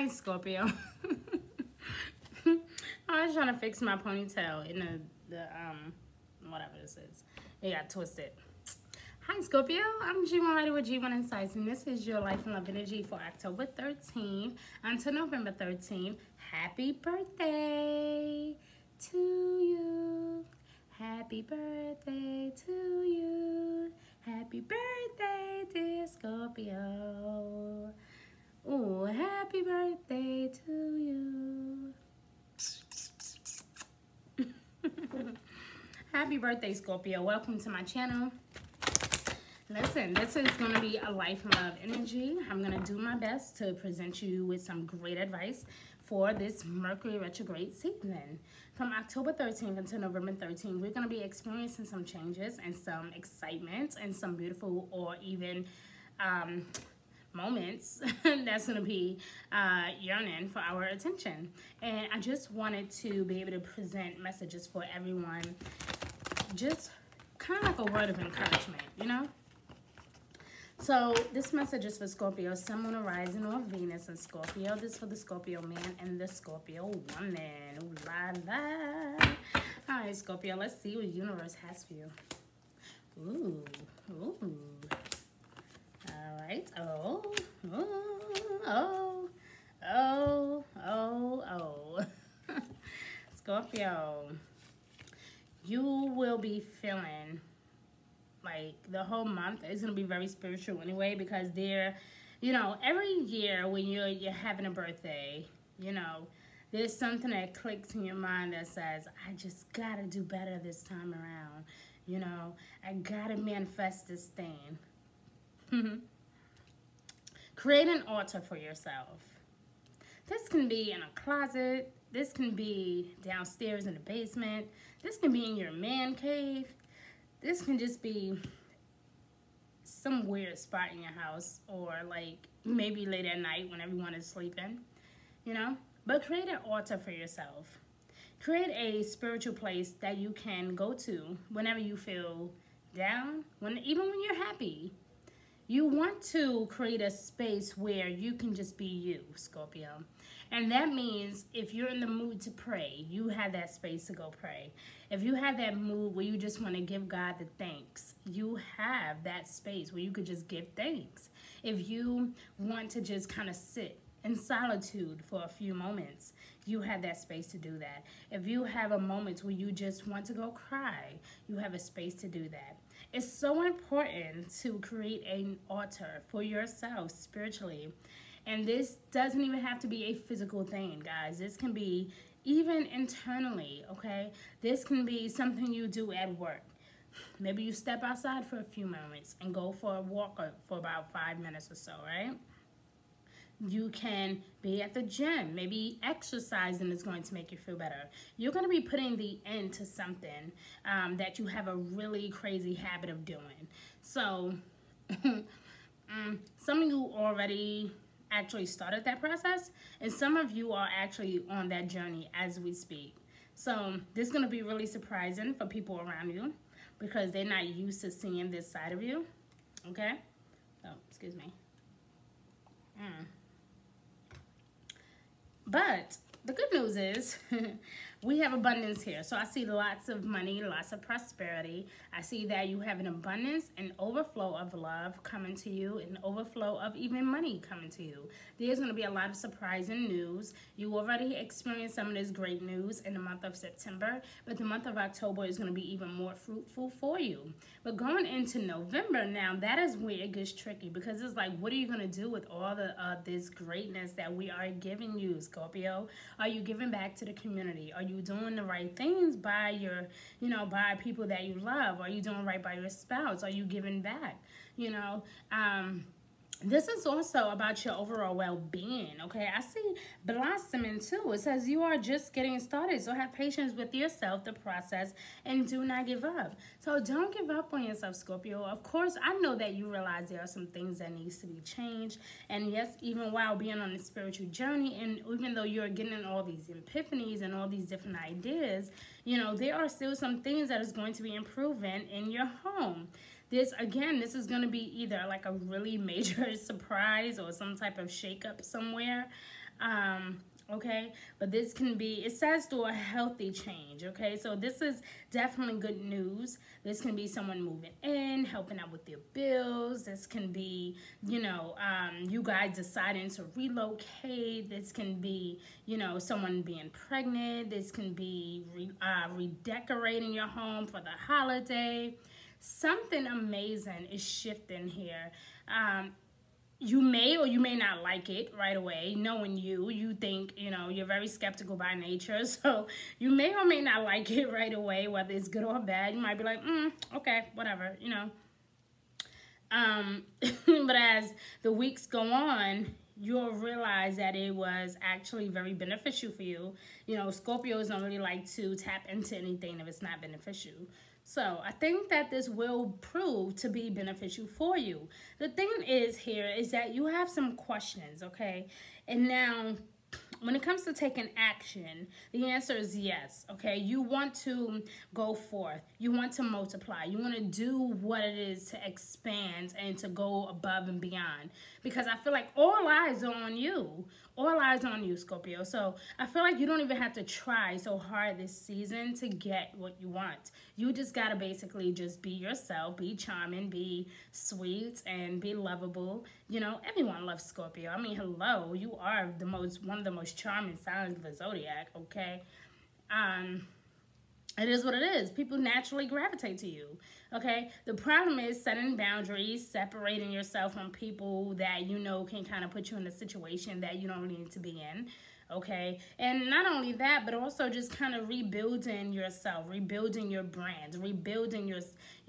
Hi, Scorpio. I was trying to fix my ponytail in the, the um, whatever this is. It got twisted. Hi, Scorpio. I'm G1 Writer with G1 Insights, and this is your life and love energy for October 13th until November 13th. Happy birthday to you. Happy birthday to you. Happy birthday, dear Scorpio. Oh, happy birthday to you. Happy birthday, Scorpio. Welcome to my channel. Listen, this is going to be a life love energy. I'm going to do my best to present you with some great advice for this Mercury retrograde season. From October 13th until November 13th, we're going to be experiencing some changes and some excitement and some beautiful or even um, moments that's going to be uh, yearning for our attention. And I just wanted to be able to present messages for everyone, just kind of like a word of encouragement, you know? So this message is for Scorpio, Sun, Moon, Rising, or Venus and Scorpio. This for the Scorpio man and the Scorpio woman. Ooh la la. All right, Scorpio, let's see what universe has for you. Ooh, ooh. All right. Oh, oh, oh, oh, oh, oh. Scorpio, you will be feeling like the whole month is gonna be very spiritual anyway because they're you know every year when you're you're having a birthday you know there's something that clicks in your mind that says i just gotta do better this time around you know? I gotta manifest this thing. Create an altar for yourself. This can be in a closet this can be downstairs in the basement this can be in your man cave this can just be some weird spot in your house or like maybe late at night when everyone is sleeping, you know? But create an altar for yourself. Create a spiritual place that you can go to whenever you feel down, when even when you're happy. You want to create a space where you can just be you, Scorpio. And that means if you're in the mood to pray, you have that space to go pray. If you have that mood where you just want to give God the thanks, you have that space where you could just give thanks. If you want to just kind of sit in solitude for a few moments, you have that space to do that. If you have a moment where you just want to go cry, you have a space to do that. It's so important to create an altar for yourself spiritually and this doesn't even have to be a physical thing, guys. This can be even internally, okay? This can be something you do at work. Maybe you step outside for a few moments and go for a walk for about five minutes or so, right? You can be at the gym. Maybe exercising is going to make you feel better. You're going to be putting the end to something um, that you have a really crazy habit of doing. So, um, some of you already actually started that process and some of you are actually on that journey as we speak. So this is going to be really surprising for people around you because they're not used to seeing this side of you okay? Oh excuse me. Mm. but the good news is we have abundance here. So I see lots of money, lots of prosperity. I see that you have an abundance and overflow of love coming to you, an overflow of even money coming to you. There's going to be a lot of surprising news. You already experienced some of this great news in the month of September, but the month of October is going to be even more fruitful for you. But going into November now, that is where it gets tricky because it's like, what are you going to do with all the uh, this greatness that we are giving you, Scorpio? Are you giving back to the community? Are you doing the right things by your, you know, by people that you love? Are you doing right by your spouse? Are you giving back? You know, um, this is also about your overall well-being okay? I see blossoming too. It says you are just getting started so have patience with yourself the process and do not give up. So don't give up on yourself scorpio. Of course i know that you realize there are some things that needs to be changed and yes even while being on a spiritual journey and even though you're getting all these epiphanies and all these different ideas you know there are still some things that is going to be improving in your home this, again, this is going to be either like a really major surprise or some type of shakeup somewhere. Um, okay? But this can be it says through a healthy change okay? So this is definitely good news. This can be someone moving in helping out with their bills. This can be you know um, you guys deciding to relocate. This can be you know someone being pregnant. This can be re, uh, redecorating your home for the holiday something amazing is shifting here. Um, you may or you may not like it right away knowing you. You think you know you're very skeptical by nature so you may or may not like it right away whether it's good or bad. You might be like mm, okay whatever you know. Um but as the weeks go on you'll realize that it was actually very beneficial for you. You know scorpios don't really like to tap into anything if it's not beneficial so I think that this will prove to be beneficial for you. The thing is here is that you have some questions, okay? And now when it comes to taking action, the answer is yes. Okay, you want to go forth, you want to multiply, you want to do what it is to expand and to go above and beyond. Because I feel like all eyes are on you, all eyes on you, Scorpio. So I feel like you don't even have to try so hard this season to get what you want. You just gotta basically just be yourself, be charming, be sweet, and be lovable. You know, everyone loves Scorpio. I mean, hello, you are the most one of the most charming signs of the zodiac. Okay, um, it is what it is. People naturally gravitate to you. Okay. The problem is setting boundaries, separating yourself from people that you know can kind of put you in a situation that you don't need to be in okay and not only that but also just kind of rebuilding yourself rebuilding your brand rebuilding your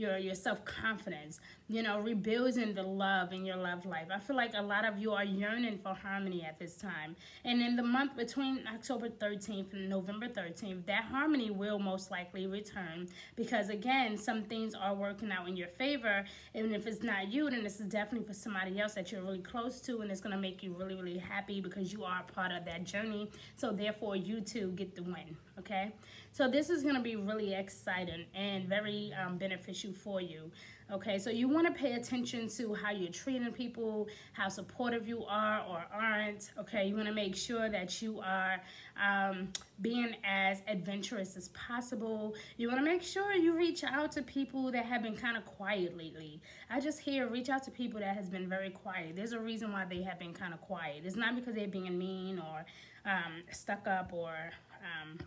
your your self-confidence you know rebuilding the love in your love life. I feel like a lot of you are yearning for harmony at this time. And in the month between october 13th and november 13th that harmony will most likely return because again some things are working out in your favor. And if it's not you then this is definitely for somebody else that you're really close to and it's going to make you really really happy because you are part of that journey. So therefore you too get the win okay so this is going to be really exciting and very um, beneficial for you. Okay, so you want to pay attention to how you're treating people, how supportive you are or aren't. Okay, you want to make sure that you are um, being as adventurous as possible. You want to make sure you reach out to people that have been kind of quiet lately. I just hear reach out to people that has been very quiet. There's a reason why they have been kind of quiet. It's not because they're being mean or um, stuck up or um,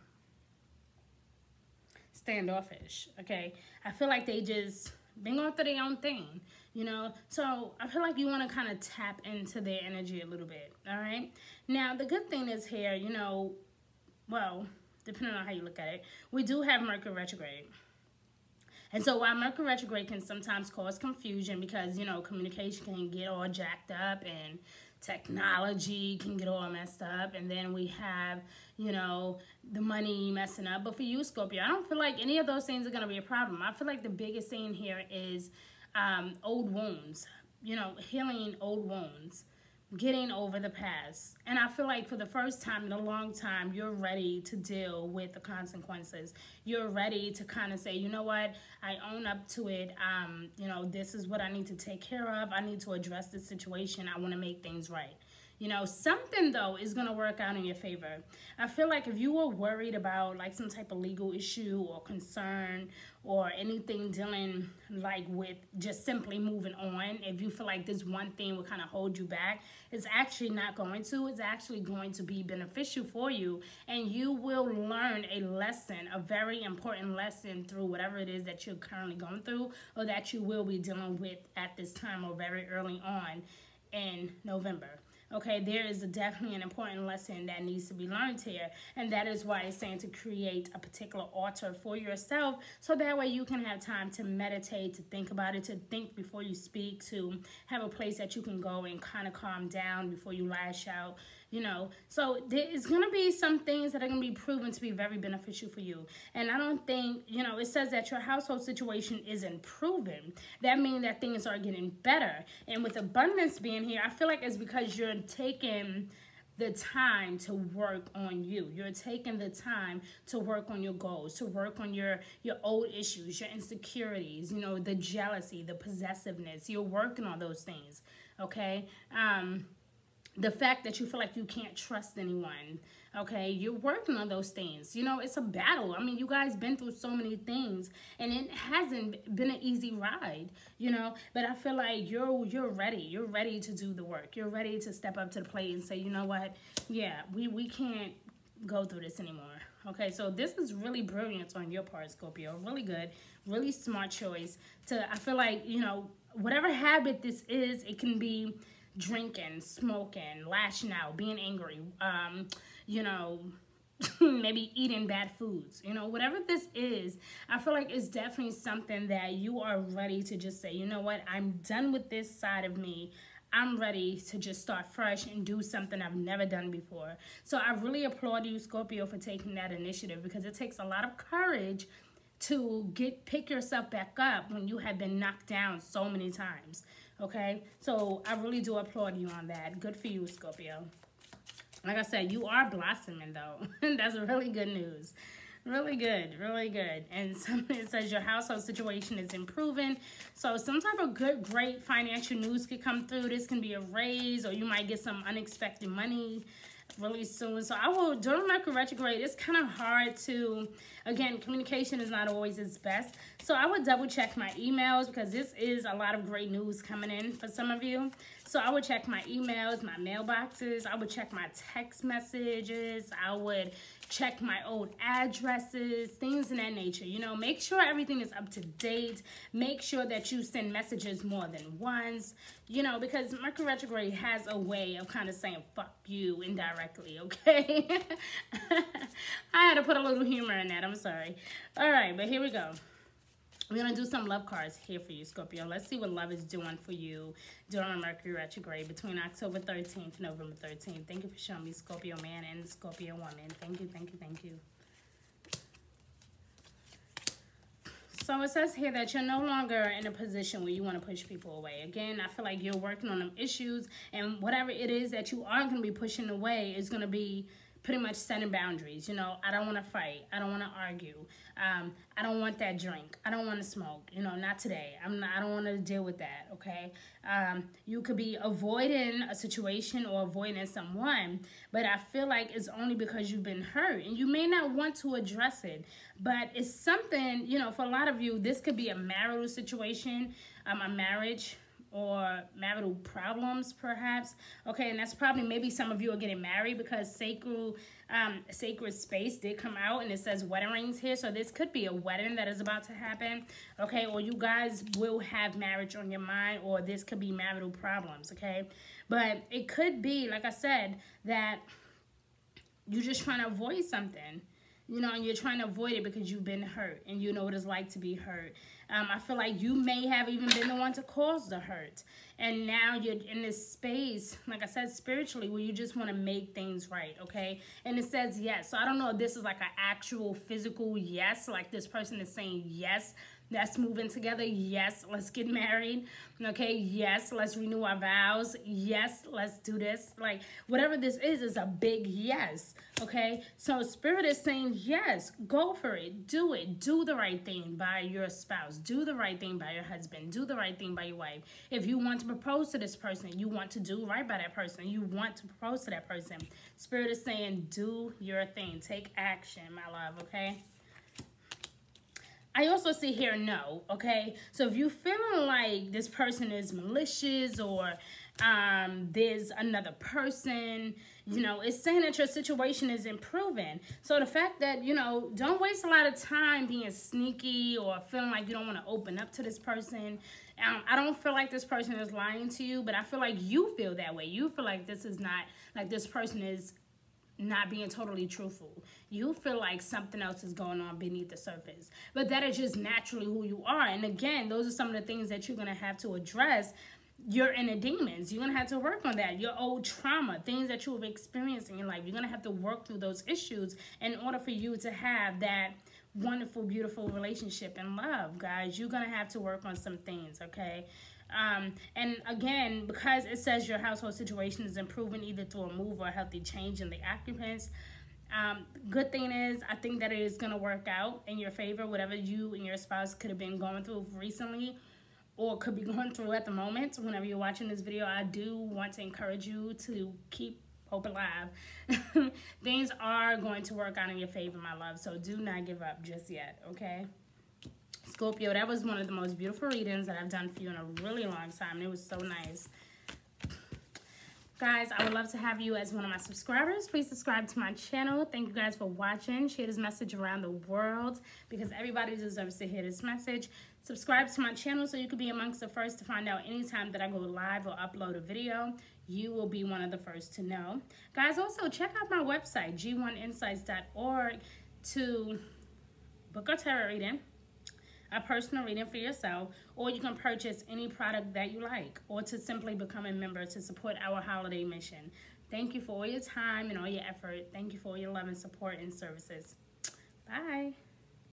standoffish, okay? I feel like they just been going through their own thing, you know? So I feel like you want to kind of tap into their energy a little bit, all right? Now, the good thing is here, you know, well, depending on how you look at it, we do have Mercury retrograde. And so while Mercury retrograde can sometimes cause confusion because, you know, communication can get all jacked up and technology can get all messed up. And then we have you know the money messing up. But for you scorpio i don't feel like any of those things are going to be a problem. I feel like the biggest thing here is um, old wounds. You know healing old wounds getting over the past. And I feel like for the first time in a long time, you're ready to deal with the consequences. You're ready to kind of say, you know what, I own up to it. Um, you know, this is what I need to take care of. I need to address this situation. I want to make things right. You know, something though is going to work out in your favor. I feel like if you were worried about like some type of legal issue or concern or anything dealing like with just simply moving on, if you feel like this one thing will kind of hold you back, it's actually not going to. It's actually going to be beneficial for you and you will learn a lesson, a very important lesson through whatever it is that you're currently going through or that you will be dealing with at this time or very early on in November. Okay, there is definitely an important lesson that needs to be learned here. And that is why it's saying to create a particular altar for yourself so that way you can have time to meditate, to think about it, to think before you speak, to have a place that you can go and kind of calm down before you lash out you know so there's going to be some things that are going to be proven to be very beneficial for you and i don't think you know it says that your household situation is improving that means that things are getting better and with abundance being here i feel like it's because you're taking the time to work on you. You're taking the time to work on your goals, to work on your your old issues, your insecurities, you know, the jealousy, the possessiveness. You're working on those things, okay? Um the fact that you feel like you can't trust anyone okay? You're working on those things. You know it's a battle. I mean you guys been through so many things and it hasn't been an easy ride you know? But i feel like you're you're ready. You're ready to do the work. You're ready to step up to the plate and say you know what? Yeah we we can't go through this anymore. Okay so this is really brilliant on your part scorpio. Really good. Really smart choice to i feel like you know whatever habit this is it can be drinking, smoking, lashing out, being angry, um, you know, maybe eating bad foods, you know, whatever this is, I feel like it's definitely something that you are ready to just say, you know what, I'm done with this side of me. I'm ready to just start fresh and do something I've never done before. So I really applaud you, Scorpio, for taking that initiative because it takes a lot of courage to get pick yourself back up when you have been knocked down so many times. Okay, so I really do applaud you on that. Good for you, Scorpio. Like I said, you are blossoming though. That's really good news. Really good, really good. And some, it says your household situation is improving. So some type of good, great financial news could come through. This can be a raise or you might get some unexpected money really soon. So I will, during Mercury retrograde, it's kind of hard to, again, communication is not always its best. So I would double check my emails because this is a lot of great news coming in for some of you. So I would check my emails, my mailboxes. I would check my text messages. I would check my old addresses, things in that nature. You know, make sure everything is up to date. Make sure that you send messages more than once. You know, because Mercury retrograde has a way of kind of saying fuck you indirectly, okay? I had to put a little humor in that. I'm sorry. All right, but here we go. We're going to do some love cards here for you, Scorpio. Let's see what love is doing for you during Mercury retrograde between October 13th and November 13th. Thank you for showing me Scorpio man and Scorpio woman. Thank you, thank you, thank you. So it says here that you're no longer in a position where you want to push people away. Again, I feel like you're working on them issues and whatever it is that you are going to be pushing away is going to be pretty much setting boundaries. You know, I don't want to fight. I don't want to argue. Um, I don't want that drink. I don't want to smoke. You know, not today. I'm not, I don't want to deal with that. Okay. Um, you could be avoiding a situation or avoiding someone, but I feel like it's only because you've been hurt and you may not want to address it, but it's something, you know, for a lot of you, this could be a marital situation, um, a marriage, or marital problems perhaps. Okay and that's probably maybe some of you are getting married because sacred um sacred space did come out and it says wedding rings here. So this could be a wedding that is about to happen. Okay or you guys will have marriage on your mind or this could be marital problems okay? But it could be like i said that you're just trying to avoid something you know, and you're trying to avoid it because you've been hurt and you know what it's like to be hurt. Um, I feel like you may have even been the one to cause the hurt. And now you're in this space, like I said, spiritually, where you just want to make things right, okay? And it says yes. So I don't know if this is like an actual physical yes, like this person is saying yes Let's move in together. Yes, let's get married. Okay, yes, let's renew our vows. Yes, let's do this. Like, whatever this is, is a big yes. Okay, so Spirit is saying, yes, go for it. Do it. Do the right thing by your spouse. Do the right thing by your husband. Do the right thing by your wife. If you want to propose to this person, you want to do right by that person. You want to propose to that person. Spirit is saying, do your thing. Take action, my love, okay? I also see here no, okay? So if you're feeling like this person is malicious or um, there's another person, you know, it's saying that your situation is improving. So the fact that, you know, don't waste a lot of time being sneaky or feeling like you don't want to open up to this person. Um, I don't feel like this person is lying to you, but I feel like you feel that way. You feel like this is not, like this person is not being totally truthful. You feel like something else is going on beneath the surface. But that is just naturally who you are. And again, those are some of the things that you're going to have to address your inner demons. You're going to have to work on that. Your old trauma, things that you have experienced in your life. You're going to have to work through those issues in order for you to have that wonderful, beautiful relationship and love, guys. You're going to have to work on some things, okay? Um, and again, because it says your household situation is improving either through a move or a healthy change in the occupants, um, good thing is, I think that it is going to work out in your favor, whatever you and your spouse could have been going through recently. Or could be going through at the moment. Whenever you're watching this video, I do want to encourage you to keep hope alive. Things are going to work out in your favor, my love. So do not give up just yet, okay? Scorpio, that was one of the most beautiful readings that I've done for you in a really long time. It was so nice. Guys, I would love to have you as one of my subscribers. Please subscribe to my channel. Thank you guys for watching. Share this message around the world because everybody deserves to hear this message. Subscribe to my channel so you can be amongst the first to find out anytime that I go live or upload a video. You will be one of the first to know. Guys, also check out my website, g1insights.org to book a tarot reading a personal reading for yourself, or you can purchase any product that you like, or to simply become a member to support our holiday mission. Thank you for all your time and all your effort. Thank you for all your love and support and services. Bye.